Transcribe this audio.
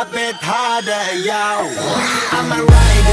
I bet harder, yo. I'm a rider.